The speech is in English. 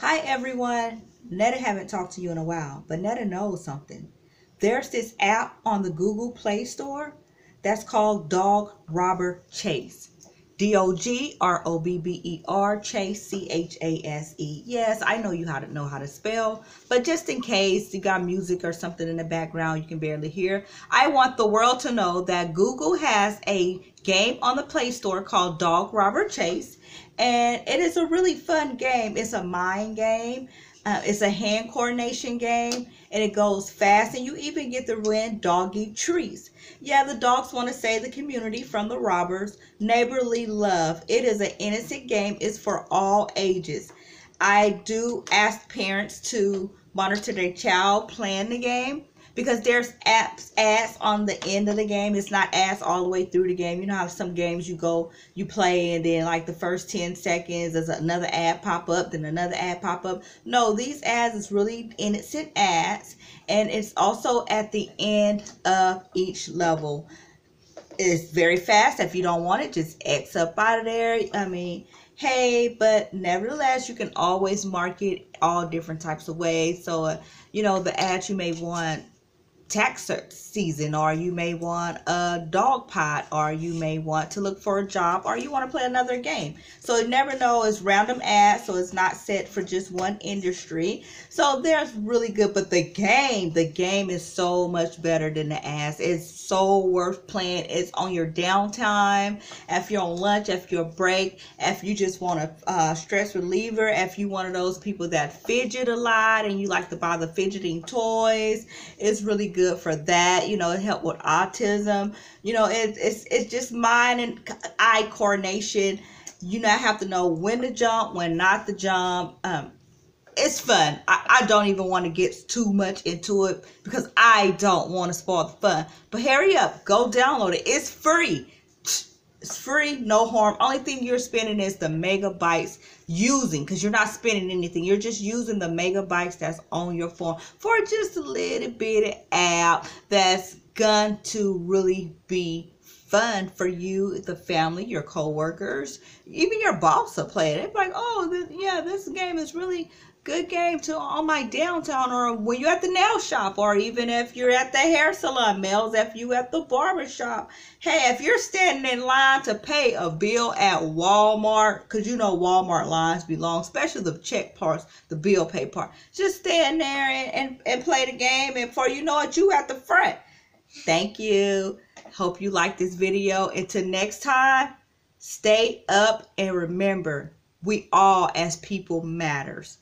Hi everyone. Netta haven't talked to you in a while, but Netta knows something. There's this app on the Google Play Store that's called Dog Robber Chase. D O G R O B B E R Chase C H A S E. Yes, I know you how to know how to spell, but just in case you got music or something in the background you can barely hear, I want the world to know that Google has a game on the Play Store called Dog Robber Chase, and it is a really fun game. It's a mind game. Uh, it's a hand coordination game and it goes fast and you even get to win doggy treats. Yeah, the dogs want to save the community from the robbers. Neighborly love. It is an innocent game. It's for all ages. I do ask parents to monitor their child playing the game because there's apps ads on the end of the game. It's not ads all the way through the game. You know how some games you go, you play, and then like the first 10 seconds, there's another ad pop up, then another ad pop up. No, these ads is really innocent ads, and it's also at the end of each level. It's very fast. If you don't want it, just X up out of there. I mean, hey, but nevertheless, you can always market all different types of ways. So, uh, you know, the ads you may want tax season or you may want a dog pot or you may want to look for a job or you want to play another game. So you never know it's random ads so it's not set for just one industry. So there's really good but the game the game is so much better than the ads. It's so worth playing. It's on your downtime if you're on lunch if you're break if you just want a uh, stress reliever if you one of those people that fidget a lot and you like to buy the fidgeting toys. It's really good good for that. You know, it helped with autism. You know, it, it's it's just mind and eye coordination. You not have to know when to jump, when not to jump. Um, it's fun. I, I don't even want to get too much into it because I don't want to spoil the fun. But hurry up, go download it. It's free. It's free, no harm. Only thing you're spending is the megabytes using because you're not spending anything. You're just using the megabytes that's on your phone for just a little bit of app that's going to really be fun for you, the family, your co-workers, even your boss will play it. It's like, oh, this, yeah, this game is really good game to all my downtown or when you're at the nail shop or even if you're at the hair salon males if you at the barber shop. Hey if you're standing in line to pay a bill at walmart because you know walmart lines be long especially the check parts the bill pay part. Just stand there and, and, and play the game and for you know it you at the front. Thank you. Hope you like this video until next time stay up and remember we all as people matters